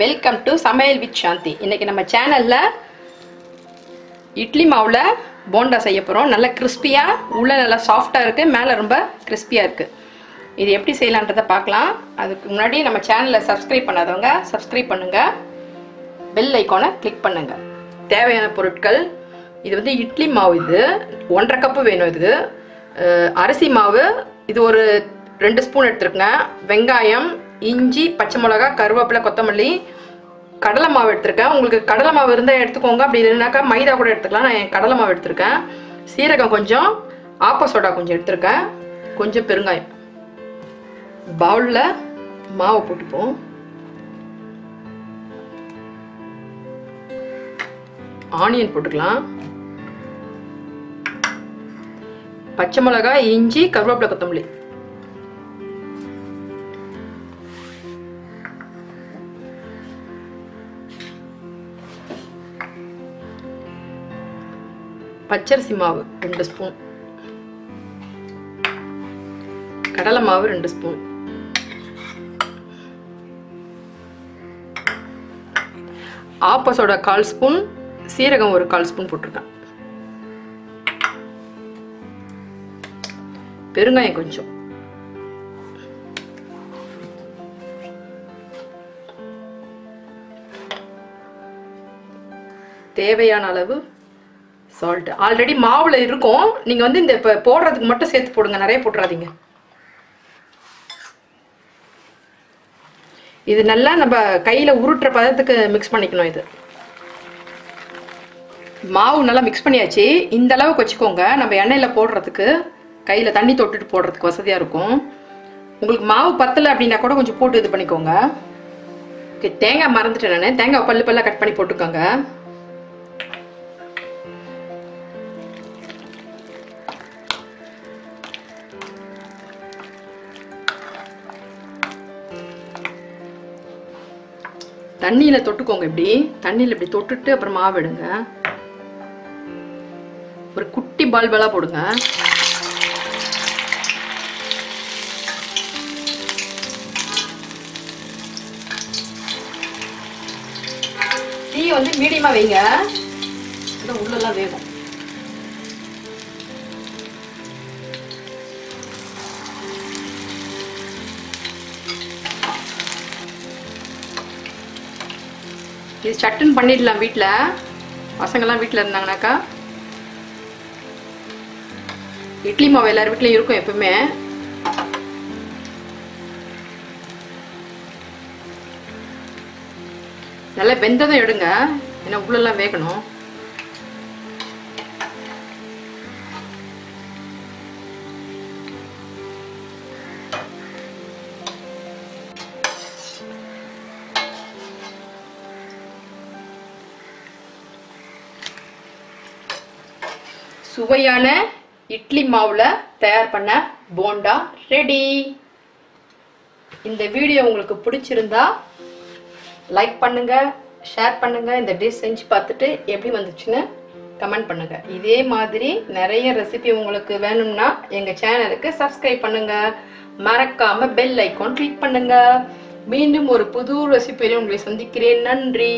Welcome to சமையல் with Shanthi. இன்னைக்கு நம்ம சேனலில் இட்லி மாவில் போண்டா செய்ய போகிறோம் நல்லா கிறிஸ்பியாக உள்ள நல்லா சாஃப்டாக இருக்குது மேலே ரொம்ப கிறிஸ்பியாக இருக்குது இது எப்படி செய்யலான்றதை பார்க்கலாம். அதுக்கு முன்னாடி நம்ம சேனலை சப்ஸ்கிரைப் பண்ணாதவங்க சப்ஸ்கிரைப் பண்ணுங்கள் பெல் ஐக்கானை கிளிக் பண்ணுங்கள் தேவையான பொருட்கள். இது வந்து இட்லி மாவு இது. ஒன்றரை கப்பு வேணும் இது. அரிசி மாவு இது ஒரு ரெண்டு ஸ்பூன் எடுத்துருக்குங்க வெங்காயம் இஞ்சி பச்சை மிளகா கருவேப்பிலை கொத்தமல்லி கடலை மாவு எடுத்திருக்கேன். உங்களுக்கு கடலை மாவு இருந்தால் எடுத்துக்கோங்க. அப்படி இல்லைனாக்கா மைதா கூட எடுத்துக்கலாம். நான் கடலை மாவு எடுத்திருக்கேன். சீரகம் கொஞ்சம் ஆப்ப சோடா கொஞ்சம் எடுத்திருக்கேன். கொஞ்சம் பெருங்காயம். பவுலில் மாவை போட்டுப்போம். ஆனியன் போட்டுக்கலாம். பச்சை மிளகாய் இஞ்சி கருவேப்பிலை கொத்தமல்லி. பச்சரிசி மாவு ரெண்டு ஸ்பூன். கடலை மாவு ரெண்டு ஸ்பூன். ஆப்பஸோட கால் ஸ்பூன் சீரகம் ஒரு கால் ஸ்பூன் போட்டிருக்கேன். பெருங்காயம் கொஞ்சம். தேவையான அளவு சால்ட் ஆல்ரெடி மாவுல இருக்கும். நீங்க வந்து இந்த இப்போ போடுறதுக்கு மட்டும் சேர்த்து போடுங்க. நிறைய போட்டுறாதீங்க. இது நல்லா நம்ம கையில உருட்டுற பதத்துக்கு மிக்ஸ் பண்ணிக்கணும் இது. மாவு நல்லா மிக்ஸ் பண்ணியாச்சு. இந்த அளவுக்கு வச்சுக்கோங்க. நம்ம எண்ணெயில் போடுறதுக்கு கையில் தண்ணி தொட்டுட்டு போடுறதுக்கு வசதியாக இருக்கும். உங்களுக்கு மாவு பத்தலை அப்படின்னா கூட கொஞ்சம் போட்டு இது பண்ணிக்கோங்க. ஓகே தேங்காய் மறந்துட்டேன் நான். தேங்காய் பல்லு பல்லாக கட் பண்ணி போட்டுக்கோங்க. தண்ணியில் தொட்டுக்கோங்க இப்படி. தண்ணியில் இப்படி தொட்டுட்டு அப்புறம் மாவு எடுங்க. ஒரு குட்டி பால் போடுங்க. தீ வந்து மீடியமாக வைங்க. உள்ளெல்லாம் வேகும். இது சட்டுன்னு பண்ணிடலாம் வீட்டில் பசங்கள்லாம் வீட்டில் இருந்தாங்கனாக்கா. இட்லி மாவு எல்லார் வீட்லேயும் இருக்கும் எப்பவுமே. நல்லா வெந்ததும் எடுங்க. ஏன்னா உள்ளெல்லாம் வேகணும். சுவையான இட்லி மாவுல தயார் பண்ண போண்டா ரெடி இந்த வீடியோ உங்களுக்கு பிடிச்சிருந்தா லைக் பண்ணுங்க ஷேர் பண்ணுங்க இந்த டிஷ் செஞ்சு பார்த்துட்டு எப்படி வந்துச்சுன்னு கமெண்ட் பண்ணுங்க. இதே மாதிரி நிறைய ரெசிபி உங்களுக்கு வேணும்னா எங்க சேனலுக்கு சப்ஸ்கிரைப் பண்ணுங்க. மறக்காம பெல் ஐக்கான் கிளிக் பண்ணுங்க. மீண்டும் ஒரு புது ரெசிபியில உங்களை சந்திக்கிறேன். நன்றி.